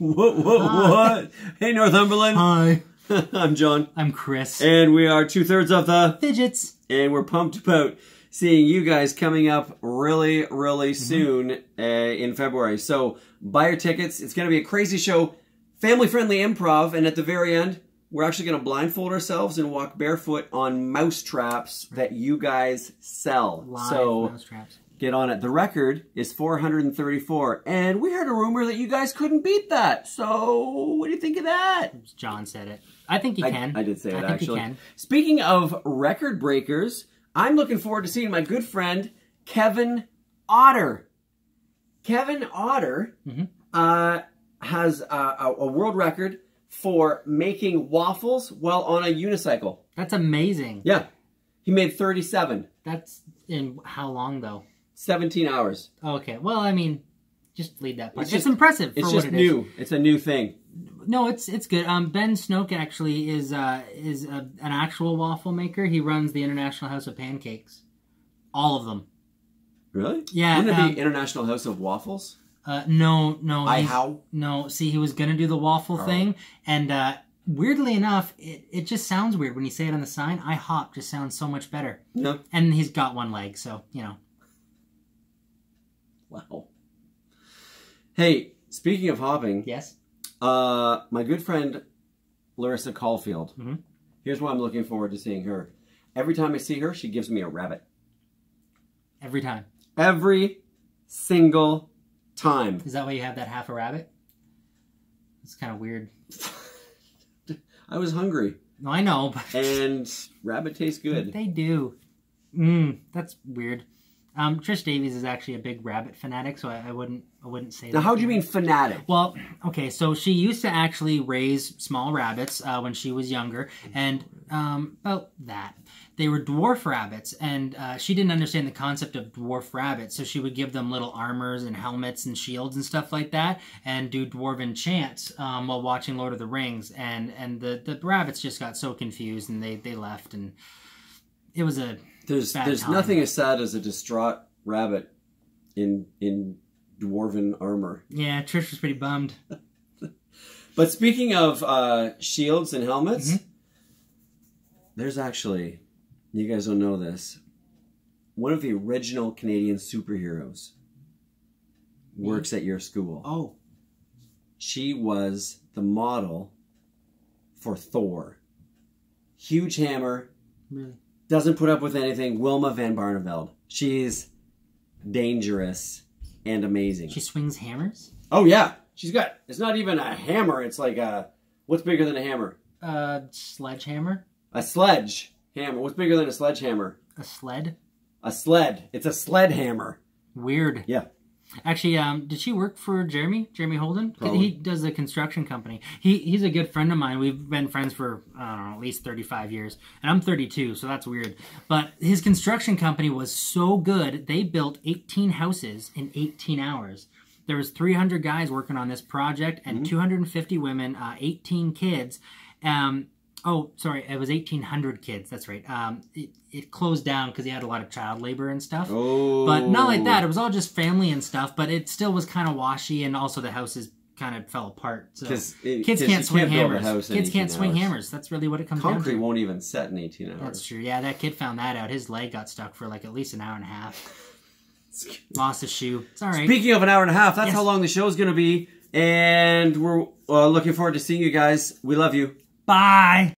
What, what, what? Hey, Northumberland. Hi. I'm John. I'm Chris. And we are two thirds of the, Fidgets. and we're pumped about seeing you guys coming up really, really soon uh, in February. So buy your tickets. It's going to be a crazy show, family friendly improv. And at the very end, we're actually going to blindfold ourselves and walk barefoot on mouse traps that you guys sell. Live so mousetraps. Get on it. The record is 434. And we heard a rumor that you guys couldn't beat that. So what do you think of that? John said it. I think he I, can. I did say I it think actually. He can. Speaking of record breakers, I'm looking forward to seeing my good friend Kevin Otter. Kevin Otter Mhm. uh, has a, a, a world record for making waffles while on a unicycle. That's amazing. Yeah, he made 37, That's in how long though? 17 hours. Okay. Well, I mean, just lead that part. It's It's, just- impressive for It's what just it is. new. It's a new thing. No, it's it's good. Um, Ben Snoke actually is uh is a, an actual waffle maker. He runs the International House of Pancakes, all of them. Really? Yeah, Wouldn't it um, be International House of Waffles? Uh, no, no, I how? No, see, he was gonna do the waffle Oh. thing, and uh, weirdly enough, it, it just sounds weird when you say it on the sign. IHOP just sounds so much better, No. and he's got one leg, so you know. Wow. Hey, speaking of hopping, Yes. Uh, my good friend Larissa Caulfield. Mhm. Here's why I'm looking forward to seeing her. Every time I see her, she gives me a rabbit. Every time. Every single time. Is that why you have that half a rabbit? It's kind of weird. I was hungry, No, I know, but and rabbit tastes good. they do. Mm, that's weird. Um, Trish Davies is actually a big rabbit fanatic, so I, I wouldn't I wouldn't say Now, that. how do you mean fanatic? Well, okay, so she used to actually raise small rabbits uh, when she was younger, and um, about that. They were dwarf rabbits, and uh, she didn't understand the concept of dwarf rabbits, so she would give them little armors and helmets and shields and stuff like that, and do dwarven chants um, while watching Lord of the Rings, and and the, the rabbits just got so confused, and they, they left, and it was a There's bad there's time. nothing as sad as a distraught rabbit in in dwarven armor. yeah. Trish was pretty bummed. But speaking of uh, shields and helmets, Mhm. there's actually, you guys don't know this, one of the original Canadian superheroes works at your school. Oh, She was the model for Thor. Huge hammer, really? Doesn't put up with anything. Wilma Van Barneveld. She's dangerous and amazing. She swings hammers. oh yeah, she's got. It's not even a hammer. It's like a. What's bigger than a hammer? A sledgehammer. A sledge hammer. What's bigger than a sledgehammer? A sled. A sled. It's a sled hammer. Weird. Yeah. Actually, um, did she work for Jeremy? Jeremy Holden? Probably. He does a construction company. He he's a good friend of mine. We've been friends for I don't know, at least thirty five years, and I'm thirty two, so that's weird. But his construction company was so good, they built eighteen houses in eighteen hours. There was three hundred guys working on this project, and Mm-hmm. hundred and fifty women, uh, eighteen kids. Um, oh, sorry, it was eighteen hundred kids. That's right. Um, it, it closed down because he had a lot of child labor and stuff. Oh. But not like that. It was all just family and stuff. But it still was kind of washy, and also the houses kind of fell apart. So Because it- kids can't swing can't hammers. Kids can't swing hours. hammers. That's really what it comes Concrete down to. won't even set in 18 hours. That's true. Yeah, that kid found that out. His leg got stuck for like at least an hour and a half. Lost a shoe. It's all right. Speaking of an hour and a half, that's Yes. how long the show is going to be. And we're uh, looking forward to seeing you guys. We love you. Bye.